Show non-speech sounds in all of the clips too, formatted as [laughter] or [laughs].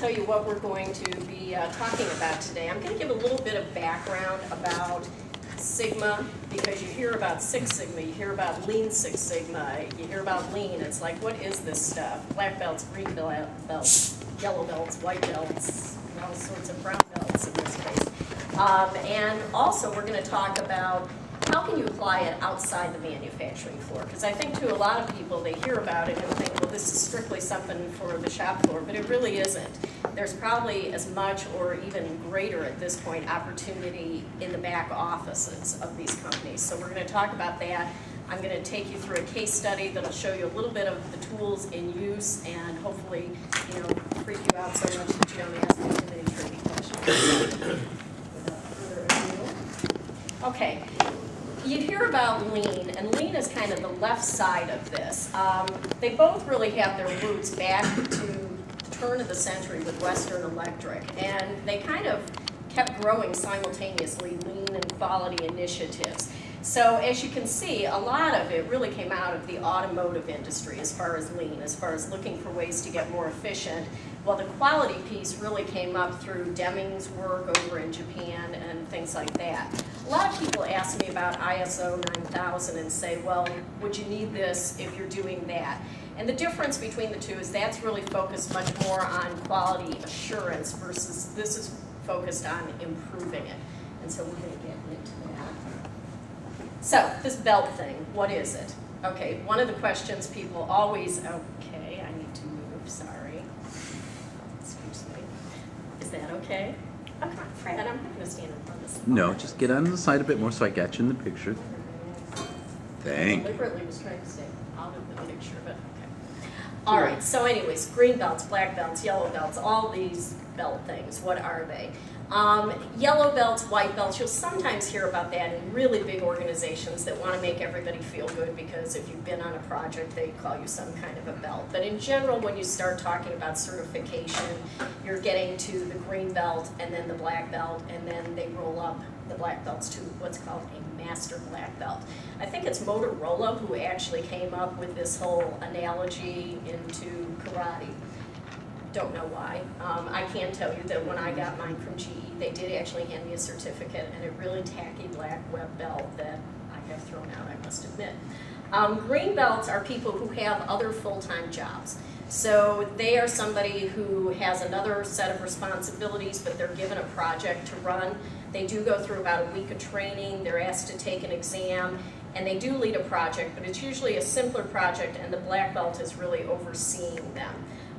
tell you what we're going to be uh, talking about today. I'm going to give a little bit of background about Sigma because you hear about Six Sigma, you hear about Lean Six Sigma, you hear about Lean. It's like, what is this stuff? Black belts, green belts, yellow belts, white belts, all sorts of brown belts in this case. Um, and also, we're going to talk about can you apply it outside the manufacturing floor? Because I think to a lot of people, they hear about it and think, well, this is strictly something for the shop floor, but it really isn't. There's probably as much or even greater at this point opportunity in the back offices of these companies. So we're going to talk about that. I'm going to take you through a case study that'll show you a little bit of the tools in use and hopefully, you know, freak you out so much that you don't ask me too many tricky questions. [coughs] Okay, you hear about lean, and lean is kind of the left side of this. Um, they both really have their roots back to the turn of the century with Western Electric, and they kind of kept growing simultaneously, lean and quality initiatives. So as you can see, a lot of it really came out of the automotive industry as far as lean, as far as looking for ways to get more efficient. Well, the quality piece really came up through Deming's work over in Japan and things like that. A lot of people ask me about ISO 9000 and say, well, would you need this if you're doing that? And the difference between the two is that's really focused much more on quality assurance versus this is focused on improving it. And so we're going to get. So this belt thing, what is it? Okay, one of the questions people always, okay, I need to move, sorry. Excuse me. Is that okay? Oh, come on, Fred, I'm not going to stand in front of this. No, just get on the side a bit more so I got you in the picture. Thank you. Deliberately was trying to stay out of the picture, but okay. All right, so anyways, green belts, black belts, yellow belts, all these belt things, what are they? Um, yellow belts, white belts, you'll sometimes hear about that in really big organizations that want to make everybody feel good because if you've been on a project, they call you some kind of a belt. But in general, when you start talking about certification, you're getting to the green belt and then the black belt, and then they roll up the black belts to what's called a master black belt. I think it's Motorola who actually came up with this whole analogy into karate don't know why. Um, I can tell you that when I got mine from GE, they did actually hand me a certificate and a really tacky black web belt that I have thrown out, I must admit. Um, green belts are people who have other full-time jobs. So they are somebody who has another set of responsibilities, but they're given a project to run. They do go through about a week of training, they're asked to take an exam, and they do lead a project, but it's usually a simpler project, and the black belt is really overseeing them.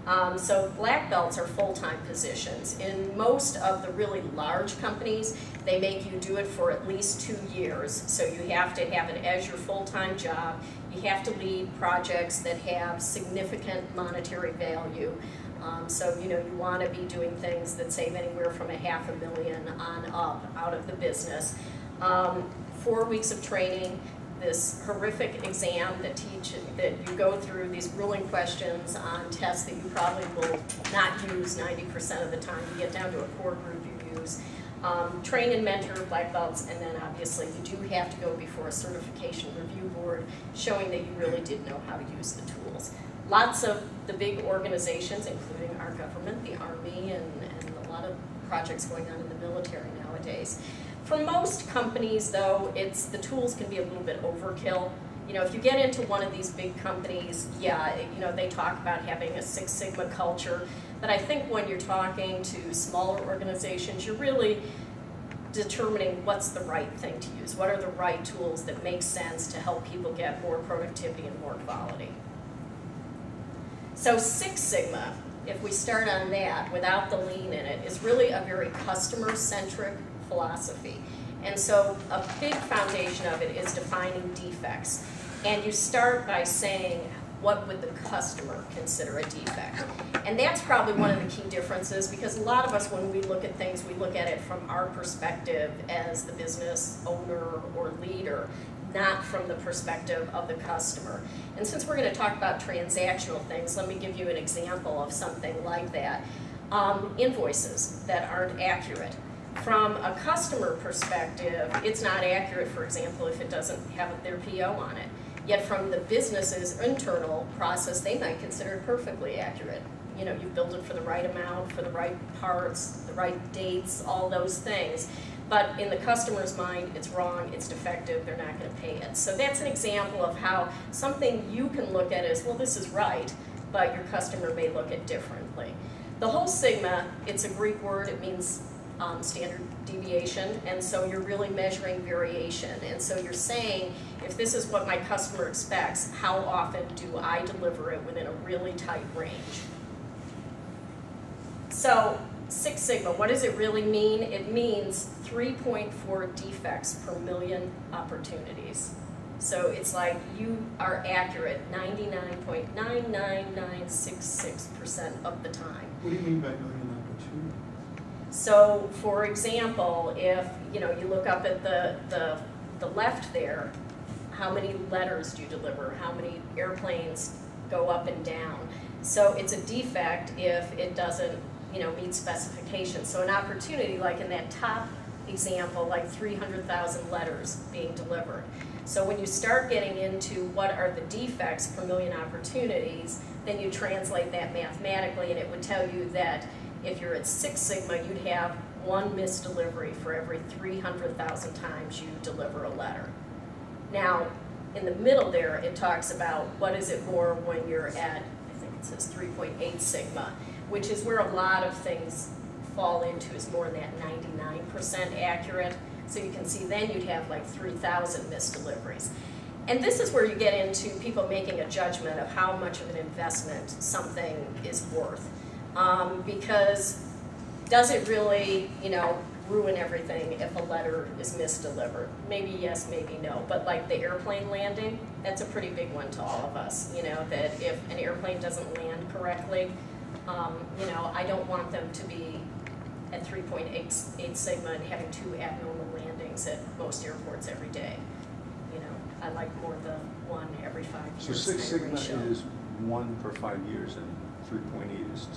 Um, so black belts are full-time positions. In most of the really large companies, they make you do it for at least two years. So you have to have it as your full-time job. You have to lead projects that have significant monetary value. Um, so you know you want to be doing things that save anywhere from a half a million on up out of the business. Um, four weeks of training, this horrific exam that teach that you go through these ruling questions on tests that you probably will not use 90% of the time. You get down to a core group you use. Um, train and mentor black belts, and then obviously you do have to go before a certification review board showing that you really did know how to use the tools. Lots of the big organizations, including our government, the Army, and, and a lot of projects going on in the military nowadays, for most companies, though, it's the tools can be a little bit overkill. You know, if you get into one of these big companies, yeah, you know, they talk about having a Six Sigma culture. But I think when you're talking to smaller organizations, you're really determining what's the right thing to use. What are the right tools that make sense to help people get more productivity and more quality? So Six Sigma, if we start on that without the lean in it, is really a very customer-centric philosophy. And so a big foundation of it is defining defects. And you start by saying, what would the customer consider a defect? And that's probably one of the key differences because a lot of us, when we look at things, we look at it from our perspective as the business owner or leader, not from the perspective of the customer. And since we're going to talk about transactional things, let me give you an example of something like that. Um, invoices that aren't accurate from a customer perspective, it's not accurate, for example, if it doesn't have their PO on it. Yet from the business's internal process, they might consider it perfectly accurate. you know, you build it for the right amount, for the right parts, the right dates, all those things. But in the customer's mind, it's wrong, it's defective, they're not gonna pay it. So that's an example of how something you can look at as, well, this is right, but your customer may look at differently. The whole sigma, it's a Greek word, it means um, standard deviation, and so you're really measuring variation. And so you're saying, if this is what my customer expects, how often do I deliver it within a really tight range? So Six Sigma, what does it really mean? It means 3.4 defects per million opportunities. So it's like you are accurate 99.99966% of the time. What do you mean by million? So, for example, if, you know, you look up at the, the, the left there, how many letters do you deliver? How many airplanes go up and down? So it's a defect if it doesn't, you know, meet specifications. So an opportunity, like in that top example, like 300,000 letters being delivered. So when you start getting into what are the defects per million opportunities, then you translate that mathematically and it would tell you that if you're at Six Sigma, you'd have one missed delivery for every 300,000 times you deliver a letter. Now, in the middle there, it talks about what is it more when you're at, I think it says 3.8 sigma, which is where a lot of things fall into is more than that 99% accurate. So you can see then you'd have like 3,000 missed deliveries. And this is where you get into people making a judgment of how much of an investment something is worth. Um, because does it really, you know, ruin everything if a letter is misdelivered? Maybe yes, maybe no. But like the airplane landing, that's a pretty big one to all of us. You know, that if an airplane doesn't land correctly, um, you know, I don't want them to be at 3.8 sigma and having two abnormal landings at most airports every day. You know, I like more the one every five years. So Six Sigma ratio. is one per five years and three point eight is,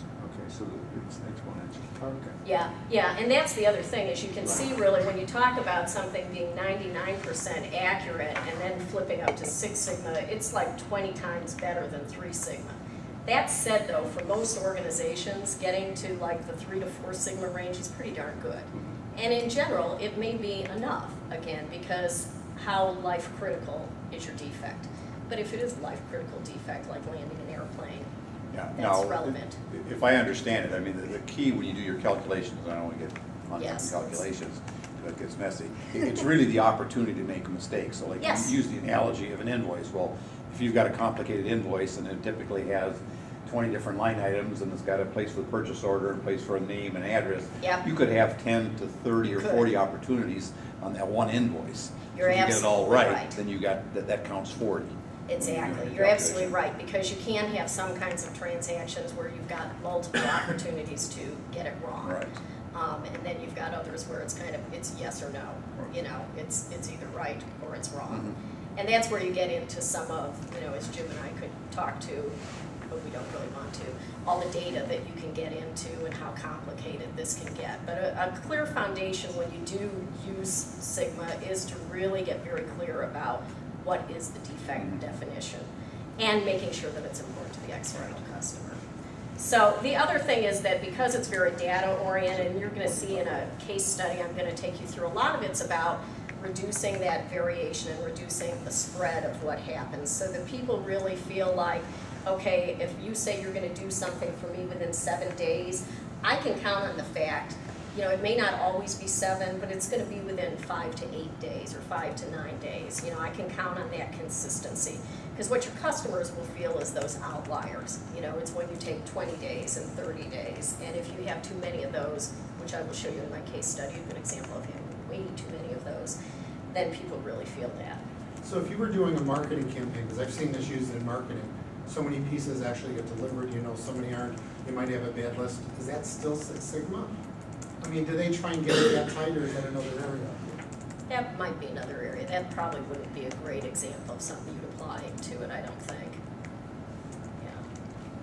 okay, so it's exponential, okay. Yeah, yeah, and that's the other thing, is you can see really when you talk about something being ninety-nine percent accurate and then flipping up to Six Sigma, it's like twenty times better than Three Sigma. That said though, for most organizations, getting to like the three to four Sigma range is pretty darn good. Mm-hmm. And in general, it may be enough, again, because how life critical is your defect? But if it is life critical defect, like landing an airplane, Yeah, That's now, relevant. if- If I understand it, I mean, the, the key when you do your calculations, I don't want to get on Yes. calculations, it gets messy. It- It's really the opportunity to make a mistake. So like, Yes. you use the analogy of an invoice. Well, if you've got a complicated invoice and it typically has twenty different line items and it's got a place for the purchase order, a place for a name and address. Yep. You could have ten to thirty or Could. forty opportunities on that one invoice. You're If you get it all absolutely right, right. then you got, that, that counts forty. Exactly, you're absolutely right, because you can have some kinds of transactions where you've got multiple opportunities to get it wrong. Right. Um, and then you've got others where it's kind of, it's yes or no, you know, it's, it's either right or it's wrong. Mhm. And that's where you get into some of, you know, as Jim and I could talk to, but we don't really want to, all the data that you can get into and how complicated this can get. But a, a clear foundation when you do use Sigma is to really get very clear about what is the defect definition and making sure that it's important to the external customer. So the other thing is that because it's very data oriented, and you're going to see in a case study I'm going to take you through, a lot of it's about reducing that variation and reducing the spread of what happens so that people really feel like, okay, if you say you're going to do something for me within seven days, I can count on the fact, you know, it may not always be seven, but it's going to be within five to eight days or five to nine days. You know, I can count on that consistency. Because what your customers will feel is those outliers. You know, it's when you take 20 days and 30 days. And if you have too many of those, which I will show you in my case study, an example of having way too many of those, then people really feel that. So if you were doing a marketing campaign, because I've seen this used in marketing, so many pieces actually get delivered, you know, so many aren't, you might have a bad list, is that still Six Sigma? I mean, do they try and get it that tight, or is that another area? That might be another area. That probably wouldn't be a great example of something you'd apply to it, I don't think. Yeah.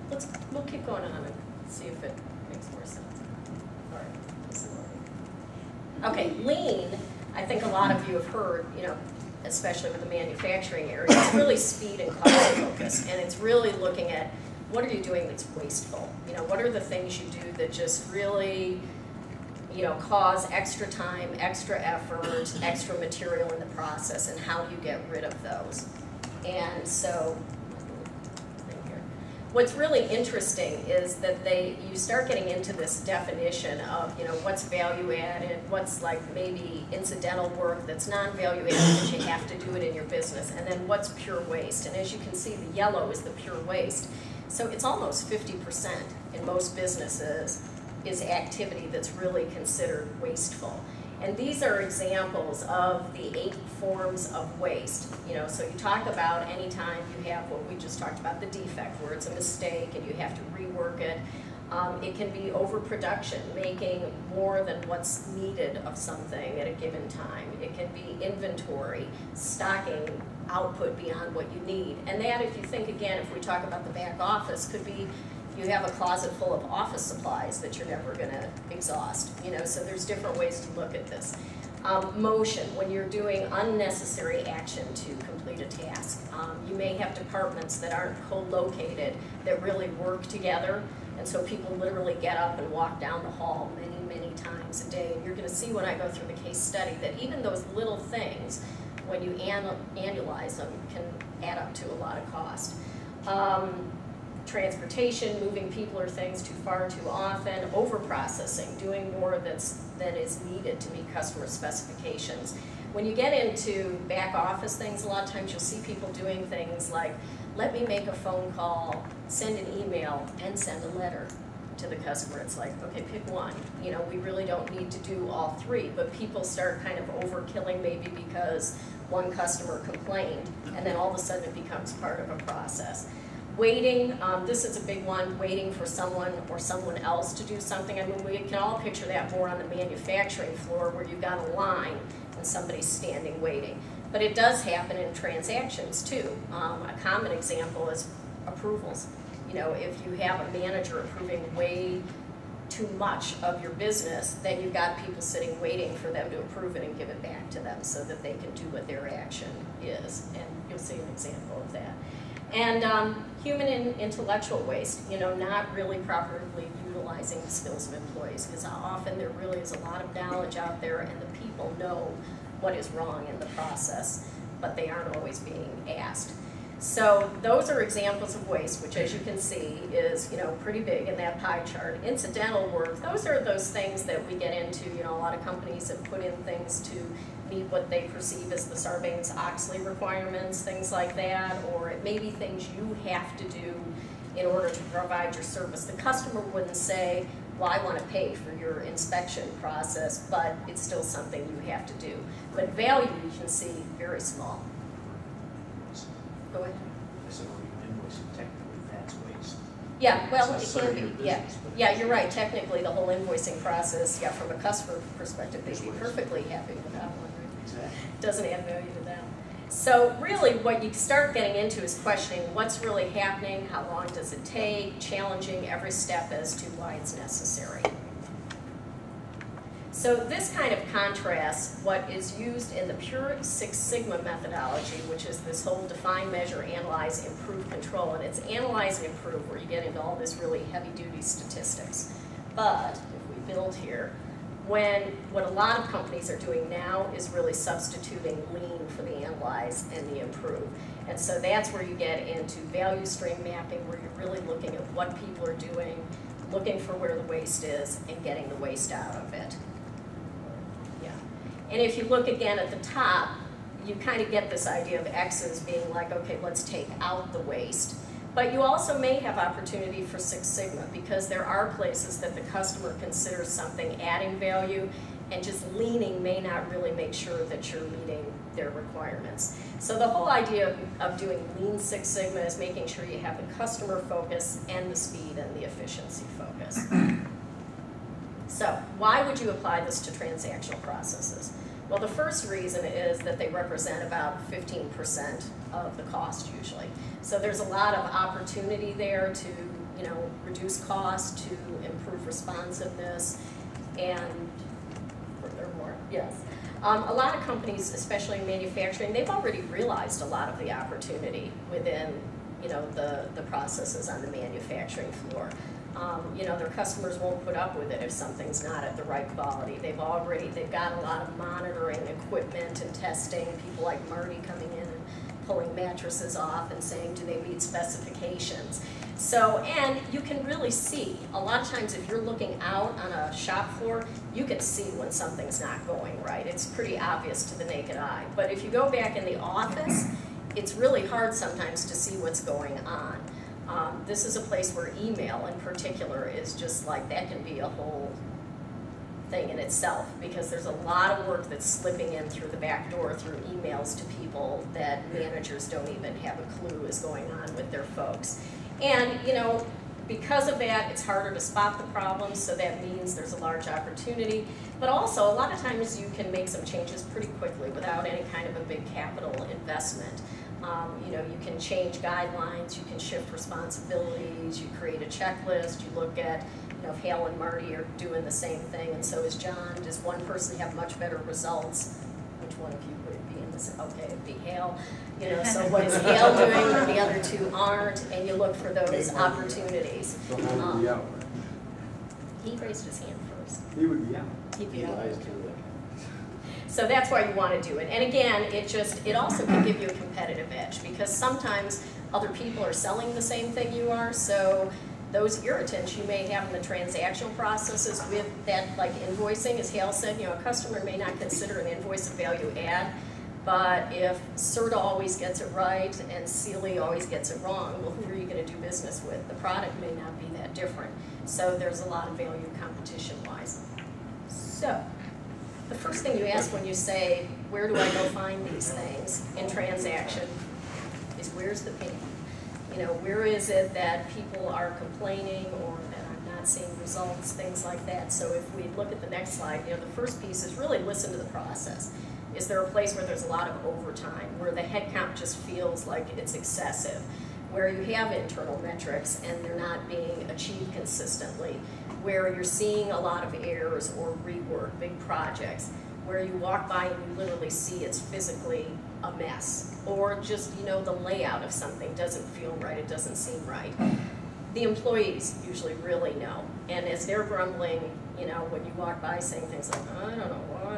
Let's, we'll keep going on and see if it makes more sense. All right. Okay, lean, I think a lot of you have heard, you know, especially with the manufacturing area, it's really speed and cost focus. And it's really looking at what are you doing that's wasteful? You know, what are the things you do that just really, you know, cause extra time, extra effort, extra material in the process, and how do you get rid of those? And so. What's really interesting is that they, you start getting into this definition of, you know, what's value added, what's like maybe incidental work that's non-value added, but you have to do it in your business, and then what's pure waste. And as you can see, the yellow is the pure waste. So it's almost fifty percent in most businesses is activity that's really considered wasteful. And these are examples of the eight forms of waste. You know, so you talk about anytime you have what we just talked about, the defect, where it's a mistake and you have to rework it. Um, it can be overproduction, making more than what's needed of something at a given time. It can be inventory, stocking output beyond what you need. And that, if you think again, if we talk about the back office, could be you have a closet full of office supplies that you're never going to exhaust. You know, so there's different ways to look at this. Um, motion, when you're doing unnecessary action to complete a task. Um, you may have departments that aren't co-located that really work together, and so people literally get up and walk down the hall many, many times a day. And you're going to see when I go through the case study that even those little things, when you annu annualize them, can add up to a lot of cost. Um, transportation, moving people or things too far too often, over-processing, doing more that's, than is needed to meet customer specifications. When you get into back office things, a lot of times you'll see people doing things like, let me make a phone call, send an email, and send a letter to the customer. It's like, okay, pick one. You know, we really don't need to do all three, but people start kind of overkilling maybe because one customer complained, and then all of a sudden it becomes part of a process. Waiting, um, this is a big one, waiting for someone or someone else to do something. I mean, we can all picture that more on the manufacturing floor where you've got a line and somebody's standing waiting. But it does happen in transactions too. Um, a common example is approvals. You know, if you have a manager approving way too much of your business, then you've got people sitting waiting for them to approve it and give it back to them so that they can do what their action is. And you'll see an example of that. And um, human and intellectual waste, you know, not really properly utilizing the skills of employees because often there really is a lot of knowledge out there and the people know what is wrong in the process, but they aren't always being asked. So those are examples of waste, which as you can see is, you know, pretty big in that pie chart. Incidental work, those are those things that we get into, you know, a lot of companies have put in things to meet what they perceive as the Sarbanes-Oxley requirements, things like that, or it may be things you have to do in order to provide your service. The customer wouldn't say, well, I want to pay for your inspection process, but it's still something you have to do. But value, you can see, very small. Go ahead. I said, well, you invoice it technically, that's waste. Yeah, well, It's it not can serving be, your yeah. business, but- Yeah, you're right, technically, the whole invoicing process, yeah, from a customer perspective, they'd be perfectly happy with that one, right? Exactly. Doesn't add value to them. So really, what you start getting into is questioning what's really happening, how long does it take, challenging every step as to why it's necessary. So this kind of contrasts what is used in the pure Six Sigma methodology, which is this whole define, measure, analyze, improve, control. And it's analyze and improve where you get into all this really heavy-duty statistics. But if we build here, when what a lot of companies are doing now is really substituting lean for the analyze and the improve. And so that's where you get into value stream mapping, where you're really looking at what people are doing, looking for where the waste is, and getting the waste out of it. And if you look again at the top, you kind of get this idea of X's being like, okay, let's take out the waste. But you also may have opportunity for Six Sigma because there are places that the customer considers something adding value and just leaning may not really make sure that you're meeting their requirements. So the whole idea of, of doing Lean Six Sigma is making sure you have the customer focus and the speed and the efficiency focus. [clears throat] So why would you apply this to transactional processes? Well, the first reason is that they represent about 15% of the cost usually. So there's a lot of opportunity there to, you know, reduce cost, to improve responsiveness, and furthermore, yes. Um, a lot of companies, especially in manufacturing, they've already realized a lot of the opportunity within you know, the, the processes on the manufacturing floor. Um, you know, their customers won't put up with it if something's not at the right quality. They've already, they've got a lot of monitoring equipment and testing, people like Marty coming in and pulling mattresses off and saying, do they meet specifications? So, and you can really see, a lot of times if you're looking out on a shop floor, you can see when something's not going right. It's pretty obvious to the naked eye. But if you go back in the office, it's really hard sometimes to see what's going on. Um, this is a place where email in particular is just like, that can be a whole thing in itself because there's a lot of work that's slipping in through the back door through emails to people that managers don't even have a clue is going on with their folks. And, you know, because of that, it's harder to spot the problems, so that means there's a large opportunity. But also, a lot of times you can make some changes pretty quickly without any kind of a big capital investment. Um, you know, you can change guidelines, you can shift responsibilities, you create a checklist, you look at, you know, if Hal and Marty are doing the same thing, and so is John, does one person have much better results? Which one of you would be in this, okay, it'd be Hale. you know, so what is Hale [laughs] doing that the other two aren't, and you look for those opportunities. So how would be out? He raised his hand first. He would be out. He'd be out. So that's why you want to do it. And again, it just, it also can give you a competitive edge because sometimes other people are selling the same thing you are, so those irritants you may have in the transactional processes with that, like invoicing, as Hale said, you know, a customer may not consider an invoice a value add, but if Serta always gets it right and Sealy always gets it wrong, well, who are you going to do business with? The product may not be that different. So there's a lot of value competition-wise. So, the first thing you ask when you say, where do I go find these things in transaction, is where's the pain? You know, where is it that people are complaining or that I'm not seeing results, things like that. So if we look at the next slide, you know, the first piece is really listen to the process. Is there a place where there's a lot of overtime, where the headcount just feels like it's excessive, where you have internal metrics and they're not being achieved consistently, where you're seeing a lot of errors or rework, big projects, where you walk by and you literally see it's physically a mess, or just, you know, the layout of something doesn't feel right, it doesn't seem right. The employees usually really know, and as they're grumbling, you know, when you walk by saying things like, I don't know, why,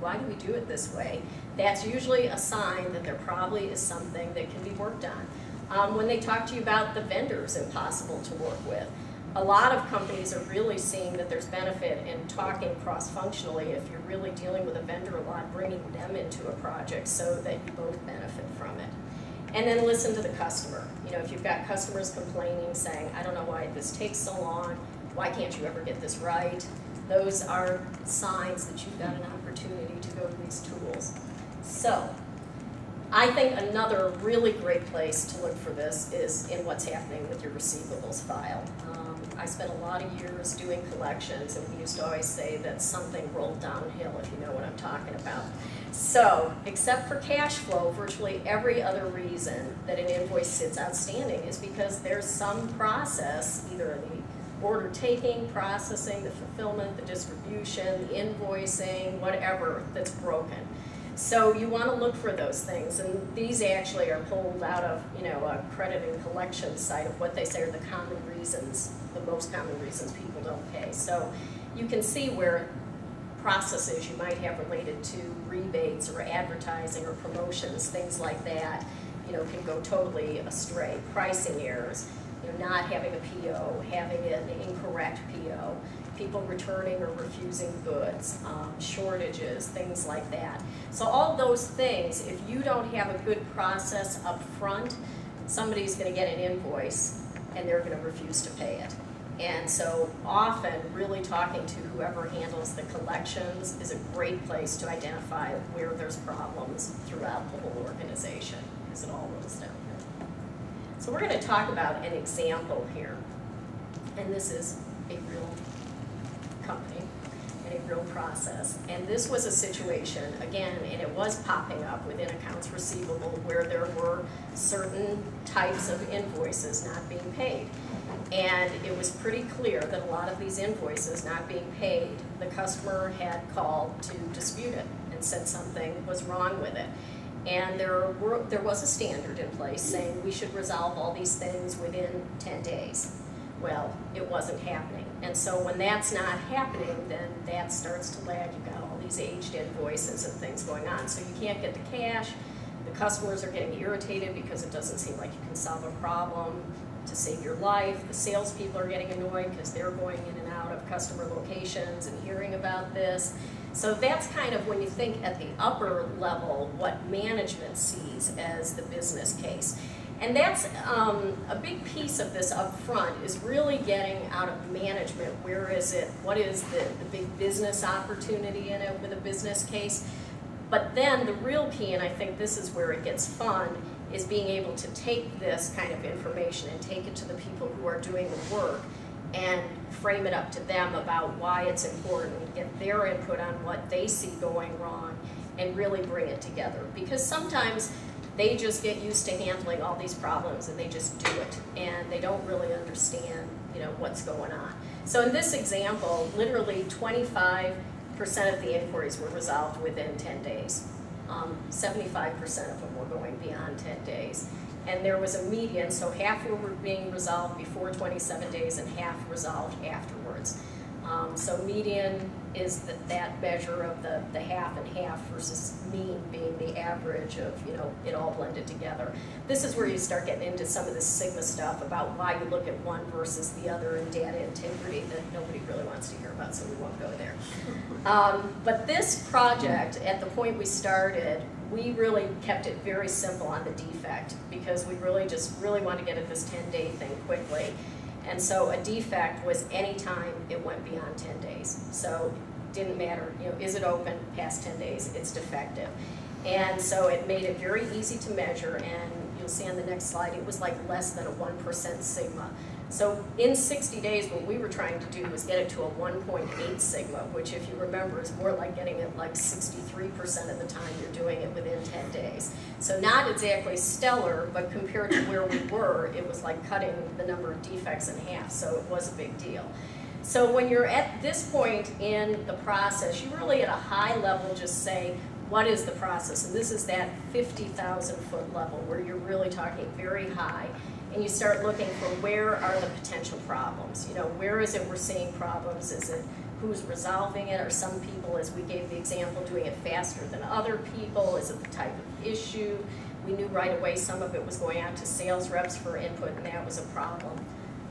why do we do it this way? That's usually a sign that there probably is something that can be worked on. Um, when they talk to you about the vendors impossible to work with, a lot of companies are really seeing that there's benefit in talking cross-functionally if you're really dealing with a vendor a lot, bringing them into a project so that you both benefit from it. And then listen to the customer. You know, if you've got customers complaining, saying, I don't know why this takes so long, why can't you ever get this right? Those are signs that you've got an opportunity to go to these tools. So, I think another really great place to look for this is in what's happening with your receivables file. Um, I spent a lot of years doing collections, and we used to always say that something rolled downhill, if you know what I'm talking about. So, except for cash flow, virtually every other reason that an invoice sits outstanding is because there's some process, either the order taking, processing, the fulfillment, the distribution, the invoicing, whatever, that's broken. So you want to look for those things, and these actually are pulled out of, you know, a credit and collection site of what they say are the common reasons, the most common reasons people don't pay. So you can see where processes you might have related to rebates or advertising or promotions, things like that, you know, can go totally astray. Pricing errors, you know, not having a PO, having an incorrect PO, people returning or refusing goods, um, shortages, things like that. So all those things, if you don't have a good process up front, somebody's going to get an invoice and they're going to refuse to pay it. And so often, really talking to whoever handles the collections is a great place to identify where there's problems throughout the whole organization, because it all rolls down here. So we're going to talk about an example here, and this is a real company and a real process. And this was a situation, again, and it was popping up within accounts receivable where there were certain types of invoices not being paid. And it was pretty clear that a lot of these invoices not being paid, the customer had called to dispute it and said something was wrong with it. And there were, there was a standard in place saying we should resolve all these things within ten days. Well, it wasn't happening. And so when that's not happening, then that starts to lag. You've got all these aged invoices and things going on. So you can't get the cash. The customers are getting irritated because it doesn't seem like you can solve a problem to save your life. The salespeople are getting annoyed because they're going in and out of customer locations and hearing about this. So that's kind of when you think at the upper level what management sees as the business case. And that's um, a big piece of this up front is really getting out of management where is it, what is the, the big business opportunity in it with a business case. But then the real key, and I think this is where it gets fun, is being able to take this kind of information and take it to the people who are doing the work and frame it up to them about why it's important, get their input on what they see going wrong, and really bring it together. Because sometimes they just get used to handling all these problems and they just do it, and they don't really understand, you know, what's going on. So in this example, literally 25% of the inquiries were resolved within 10 days. 75% um, of them were going beyond 10 days. And there was a median, so half were being resolved before 27 days and half resolved afterwards. Um, so median is that that measure of the, the half and half versus mean being the average of, you know, it all blended together. This is where you start getting into some of the Sigma stuff about why you look at one versus the other and data integrity that nobody really wants to hear about, so we won't go there. [laughs] Um, but this project, at the point we started, we really kept it very simple on the defect because we really just really want to get at this 10-day thing quickly. And so a defect was any time it went beyond 10 days. So it didn't matter, you know, is it open past 10 days, it's defective. And so it made it very easy to measure and you'll see on the next slide, it was like less than a 1% sigma. So in 60 days, what we were trying to do was get it to a 1.8 sigma, which if you remember is more like getting it like 63% of the time you're doing it within 10 days. So not exactly stellar, but compared to where we were, it was like cutting the number of defects in half, so it was a big deal. So when you're at this point in the process, you really at a high level just say, what is the process? And this is that 50,000 foot level where you're really talking very high and you start looking for where are the potential problems. You know, where is it we're seeing problems? Is it who's resolving it? Are some people, as we gave the example, doing it faster than other people? Is it the type of issue? We knew right away some of it was going out to sales reps for input and that was a problem.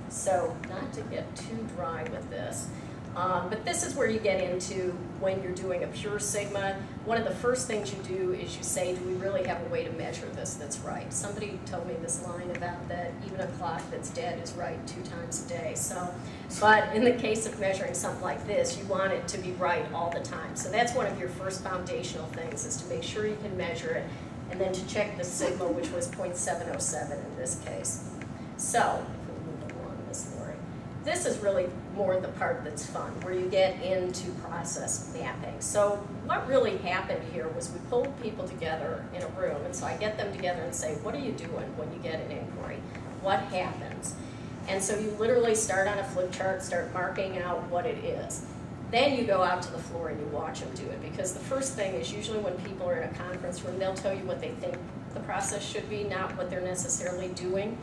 So not to get too dry with this, um, but this is where you get into when you're doing a pure sigma. One of the first things you do is you say, do we really have a way to measure this that's right? Somebody told me this line about that even a clock that's dead is right two times a day. So, but in the case of measuring something like this, you want it to be right all the time. So that's one of your first foundational things is to make sure you can measure it and then to check the sigma, which was 0.707 in this case. So, if we move along this story, this is really more the part that's fun, where you get into process mapping. So what really happened here was we pulled people together in a room, and so I get them together and say, what are you doing when you get an inquiry? What happens? And so you literally start on a flip chart, start marking out what it is. Then you go out to the floor and you watch them do it, because the first thing is usually when people are in a conference room, they'll tell you what they think the process should be, not what they're necessarily doing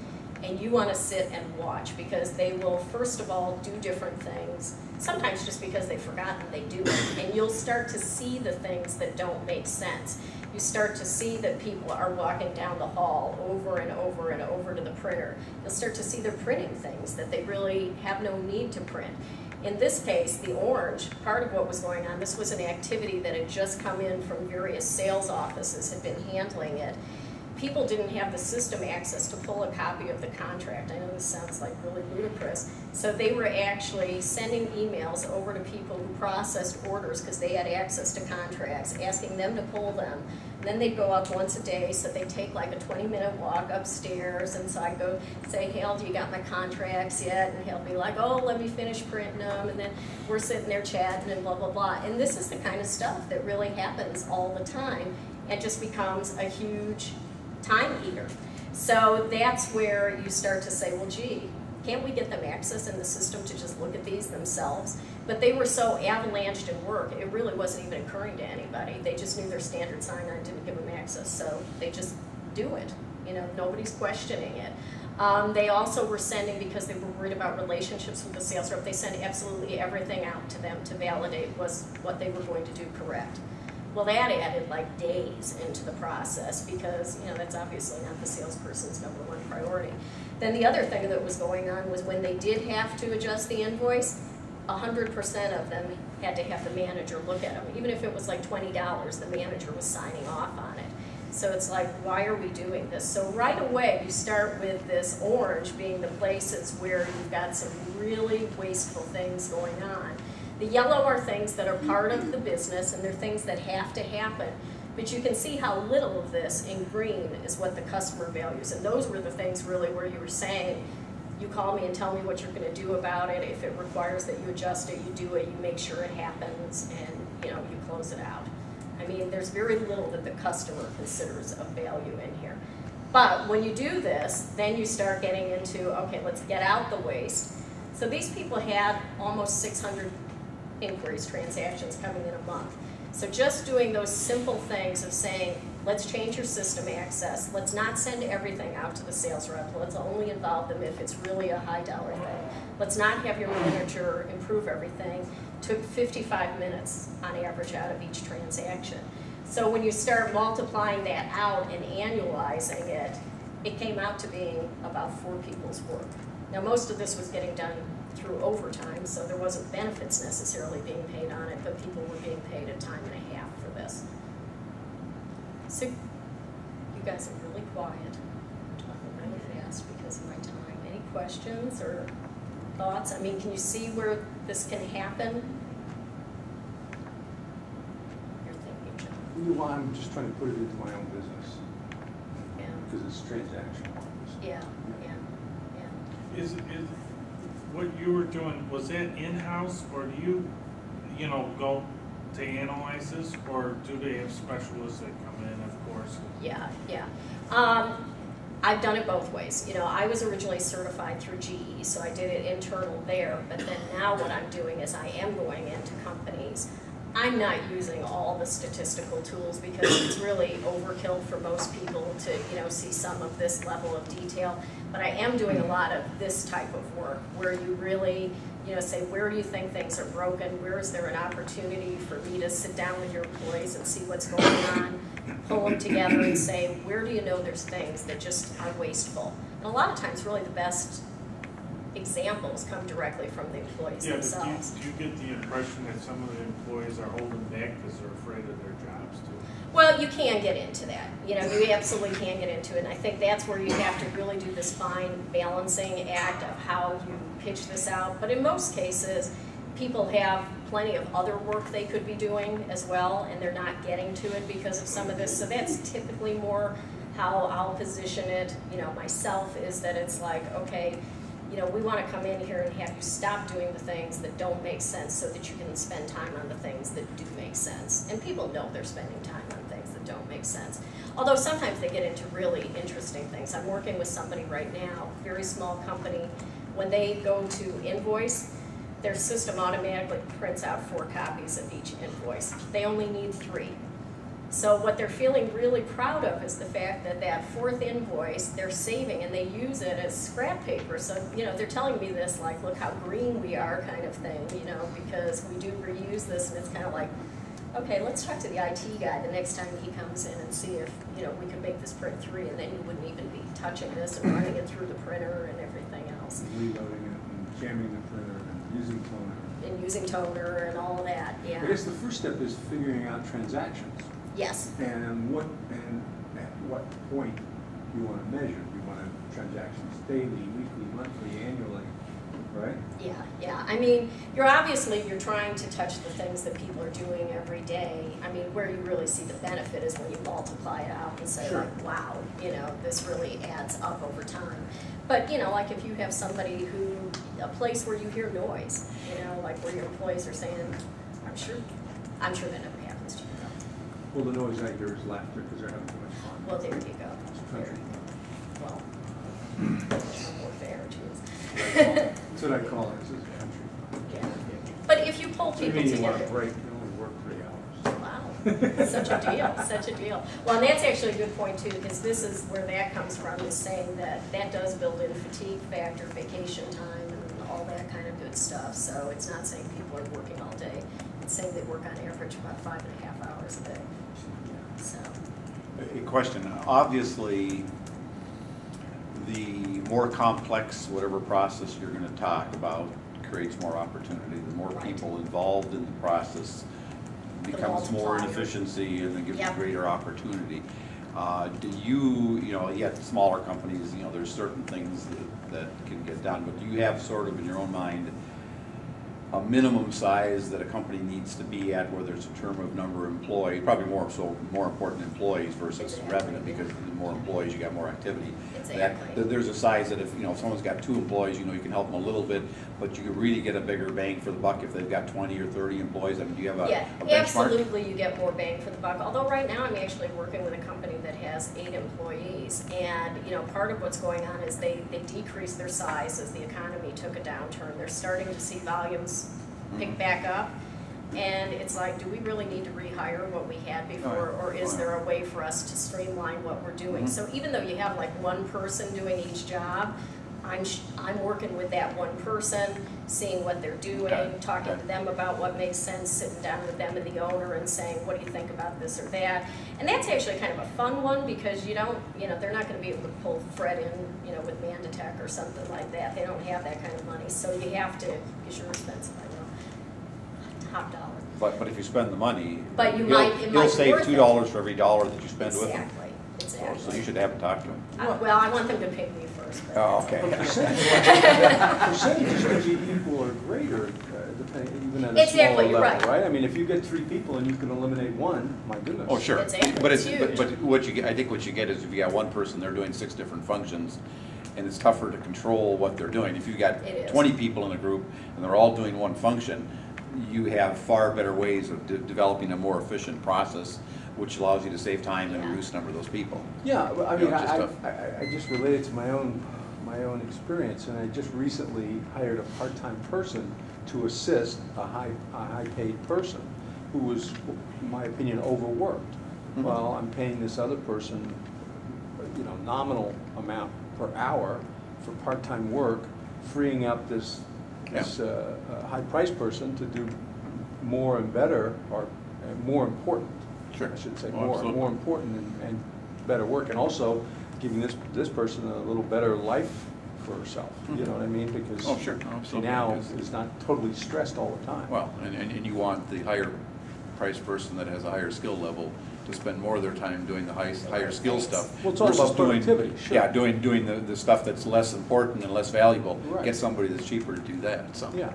and you want to sit and watch because they will first of all do different things sometimes just because they've forgotten they do it and you'll start to see the things that don't make sense. You start to see that people are walking down the hall over and over and over to the printer. You'll start to see they're printing things that they really have no need to print. In this case, the orange, part of what was going on, this was an activity that had just come in from various sales offices, had been handling it, people didn't have the system access to pull a copy of the contract. I know this sounds like really ludicrous. So they were actually sending emails over to people who processed orders because they had access to contracts, asking them to pull them. And then they'd go up once a day, so they'd take like a 20 minute walk upstairs. And so I'd go say, Hal, do you got my contracts yet? And he'll be like, oh, let me finish printing them. And then we're sitting there chatting and blah, blah, blah. And this is the kind of stuff that really happens all the time. It just becomes a huge time eater. So that's where you start to say, well, gee, can't we get them access in the system to just look at these themselves? But they were so avalanched in work, it really wasn't even occurring to anybody. They just knew their standard sign-on didn't give them access, so they just do it. You know, nobody's questioning it. Um, they also were sending, because they were worried about relationships with the sales rep, they sent absolutely everything out to them to validate was what they were going to do correct. Well, that added like days into the process because, you know, that's obviously not the salesperson's number one priority. Then the other thing that was going on was when they did have to adjust the invoice, hundred percent of them had to have the manager look at them. Even if it was like twenty dollars, the manager was signing off on it. So it's like, why are we doing this? So right away, you start with this orange being the places where you've got some really wasteful things going on. The yellow are things that are part of the business and they're things that have to happen. But you can see how little of this in green is what the customer values. And those were the things really where you were saying, you call me and tell me what you're gonna do about it. If it requires that you adjust it, you do it, you make sure it happens, and, you know, you close it out. I mean, there's very little that the customer considers of value in here. But when you do this, then you start getting into, okay, let's get out the waste. So these people had almost six hundred inquiries, transactions coming in a month. So just doing those simple things of saying, let's change your system access, let's not send everything out to the sales rep, let's only involve them if it's really a high dollar thing. Let's not have your manager improve everything, took fifty-five minutes on average out of each transaction. So when you start multiplying that out and annualizing it, it came out to being about four people's work. Now, most of this was getting done through overtime, so there wasn't benefits necessarily being paid on it, but people were being paid a time and a half for this. So, you guys are really quiet. I'm talking really fast because of my time. Any questions or thoughts? I mean, can you see where this can happen? You're thinking, John. Well, I'm just trying to put it into my own business, Yeah, because it's transactional. yeah, yeah, yeah. Is, is, what you were doing, was that in-house, or do you, you know, go to analyze this, or do they have specialists that come in, of course? Yeah, yeah. Um, I've done it both ways. You know, I was originally certified through GE, so I did it internal there. But then now what I'm doing is I am going into companies. I'm not using all the statistical tools because it's really overkill for most people to, you know, see some of this level of detail. But I am doing a lot of this type of work where you really, you know, say, where do you think things are broken? Where is there an opportunity for me to sit down with your employees and see what's going on? Pull them together and say, where do you know there's things that just are wasteful? And a lot of times, really, the best examples come directly from the employees Yeah, themselves. do you, do you get the impression that some of the employees are holding back because they're afraid of their jobs too? Well, you can get into that. You know, you absolutely can get into it. And I think that's where you have to really do this fine balancing act of how you pitch this out. But in most cases, people have plenty of other work they could be doing as well, and they're not getting to it because of some of this. So that's typically more how I'll position it, you know, myself, is that it's like, okay, you know, we want to come in here and have you stop doing the things that don't make sense so that you can spend time on the things that do make sense. And people know they're spending time on things that don't make sense. Although sometimes they get into really interesting things. I'm working with somebody right now, very small company. When they go to invoice, their system automatically prints out four copies of each invoice. They only need three. So what they're feeling really proud of is the fact that that fourth invoice, they're saving and they use it as scrap paper. So, you know, they're telling me this like, look how green we are kind of thing, you know, because we do reuse this and it's kind of like, okay, let's talk to the IT guy the next time he comes in and see if, you know, we can make this print three and then you wouldn't even be touching this and running it through the printer and everything else. Reloading it and jamming the printer and using toner. And using toner and all that, yeah. I guess the first step is figuring out transactions Yes, and what, and at what point do you want to measure. Do You want to transactions daily, weekly, monthly, annually, right? Yeah, yeah. I mean, you're obviously, you're trying to touch the things that people are doing every day. I mean, where you really see the benefit is when you multiply it out and say Sure. like, wow, you know, this really adds up over time. But, you know, like if you have somebody who, a place where you hear noise, you know, like where your employees are saying, I'm sure, I'm sure that never happens to you though. Well, the noise I hear is laughter because they're having too much fun. Well, there you go. It's country. Well, that's more fair too. That's what I call it, country. Yeah. But if you pull you people mean you want a together. break, you only work three hours? Wow, such a deal, such a deal. Well, and that's actually a good point too, because this is where that comes from, is saying that that does build in fatigue factor, vacation time, and all that kind of good stuff. So it's not saying people are working all day, it's saying they work on average about five and a half hours a day, so. A question, obviously, the more complex whatever process you're gonna talk about creates more opportunity. The more Right. people involved in the process becomes more inefficiency and it gives you greater opportunity. Uh, Do you, you know, yet smaller companies, you know, there's certain things that, that can get done, but do you have sort of in your own mind a minimum size that a company needs to be at whether it's a term of number of employees, probably more so, more important employees versus Exactly. revenue, because the more employees, you got more activity. Exactly. that there's a size that if, you know, if someone's got two employees, you know, you can help them a little bit, but you can really get a bigger bang for the buck if they've got twenty or thirty employees, I mean, do you have a Yeah, a benchmark? absolutely, you get more bang for the buck, although right now I'm actually working with a company that has eight employees. And, you know, part of what's going on is they, they decreased their size as the economy took a downturn. They're starting to see volumes pick Mhm. back up. And it's like, do we really need to rehire what we had before, or is there a way for us to streamline what we're doing? Mhm. So even though you have like one person doing each job, I'm, sh- I'm working with that one person, seeing what they're doing, Okay, talking okay. to them about what makes sense, sitting down with them and the owner and saying, what do you think about this or that? And that's actually kind of a fun one because you don't, you know, they're not gonna be able to pull Fred in, you know, with Mandatek or something like that. They don't have that kind of money, so you have to, because you're expensive, top dollar. But, but if you spend the money. But you you'll- might- it might You'll be save worth two dollars for every dollar that you spend with them. Exactly, So- So you should have a talk to them. Uh, Well, I want them to pay me first, but. Oh, that's- okay. [laughs] Percentages can be equal or greater, uh, depending, even at a Exactly, smaller you're level, right. right? I mean, if you get three people and you can eliminate one, my goodness. Oh, sure. Exactly, But it's, it's but, huge. but what you get, I think what you get is if you got one person, they're doing six different functions, and it's tougher to control what they're doing. If you got It is. twenty people in a group and they're all doing one function, you have far better ways of de- developing a more efficient process, which allows you to save time and reduce the number of those people. Yeah, well, I You mean, know, just I, I, I- I just related to my own, my own experience, and I just recently hired a part-time person to assist a high, a high-paid person who was, in my opinion, overworked. Mhm. Well, I'm paying this other person, you know, nominal amount per hour for part-time work, freeing up this, this, uh, uh, high-priced person to do more and better, or uh, more important. Sure. I should say, Oh, more, absolutely. more important and, and better work, and also giving this, this person a little better life for herself, you know what I mean? Because Oh, sure. she Absolutely, now is not totally stressed all the time. Well, and, and and you want the higher priced person that has a higher skill level to spend more of their time doing the high, higher skill stuff. Well, it's all versus about doing- productivity, sure. Yeah, doing, doing the, the stuff that's less important and less valuable. Right. Get somebody that's cheaper to do that, so. Yeah,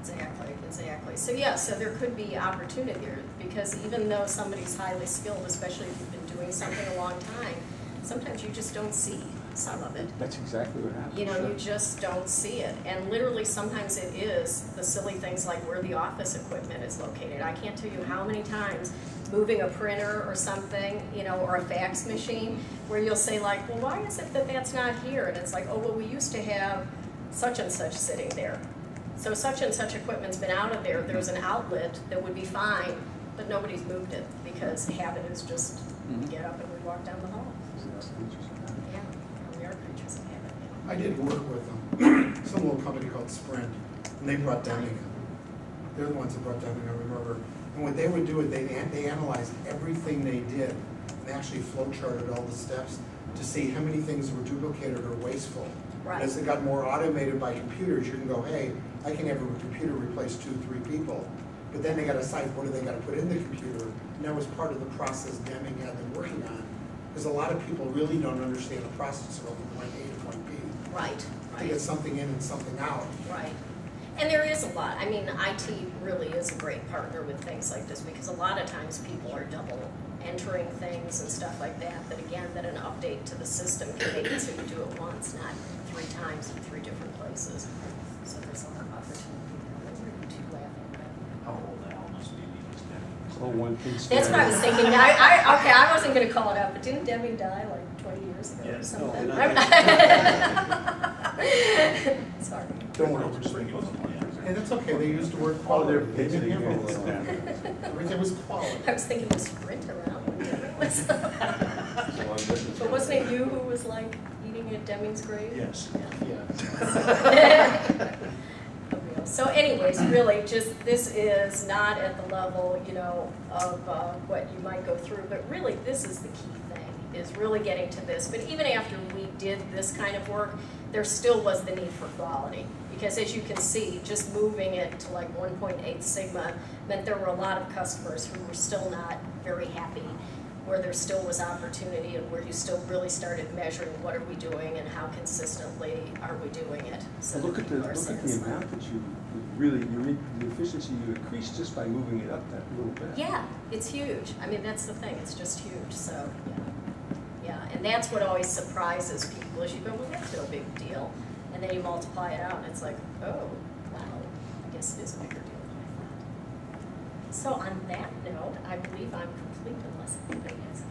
Exactly, exactly. So yeah, so there could be opportunity there, because even though somebody's highly skilled, especially if you've been doing something a long time, sometimes you just don't see some of it. that's exactly what happens. You know, sure. you just don't see it. And literally, sometimes it is the silly things like where the office equipment is located. I can't tell you how many times moving a printer or something, you know, or a fax machine, where you'll say like, well, why is it that that's not here? And it's like, oh, well, we used to have such and such sitting there. So such and such equipment's been out of there. There's an outlet that would be fine, but nobody's moved it because habit is just Mhm. get up and we walk down the hall. Yeah, we are creatures of habit. I did work with them, [clears throat] some little company called Sprint, and they brought Deming in. They're the ones that brought Deming, I remember. And what they would do is they, they analyzed everything they did, and actually flow charted all the steps to see how many things were duplicated or wasteful. Right. As it got more automated by computers, you can go, hey, I can have a computer replace two, three people. But then they gotta decide, what do they gotta put in the computer? And that was part of the process Deming had been working on. Because a lot of people really don't understand the process of point A to point B. Right, To right. get something in and something out. Right. And there is a lot. I mean, IT really is a great partner with things like this because a lot of times people are double entering things and stuff like that. That again, that an update to the system can make it so you do it once, not three times in three different places. So there's a lot of opportunity there. What were you two laughing at? How old the hell be? Oh, one piece. That's what I was thinking. I, I, okay, I wasn't gonna call it out, but didn't Debbie die like twenty years ago or Yeah, no, [laughs] not Sorry. Don't worry. Just bring it up. Hey, that's okay, they used the word Oh, quality. they're They didn't have all pitching it. [laughs] Everything was quality. I was thinking the sprint around. Was- So on But wasn't it you who was like eating at Deming's grave? Yes. Yeah. Okay, [laughs] So anyways, really, just, this is not at the level, you know, of uh, what you might go through, but really, this is the key thing, is really getting to this. But even after we did this kind of work, there still was the need for quality. Because as you can see, just moving it to like one point eight sigma meant there were a lot of customers who were still not very happy, where there still was opportunity and where you still really started measuring what are we doing and how consistently are we doing it. so Look at the, look at the amount that you, really, you, the efficiency you increase just by moving it up that little bit. Yeah, it's huge. I mean, that's the thing, it's just huge, so, yeah. And that's what always surprises people, is you go, well, that's no big deal. And then you multiply it out, and it's like, oh, wow, I guess it is a bigger deal than I thought. So on that note, I believe I'm complete unless anybody has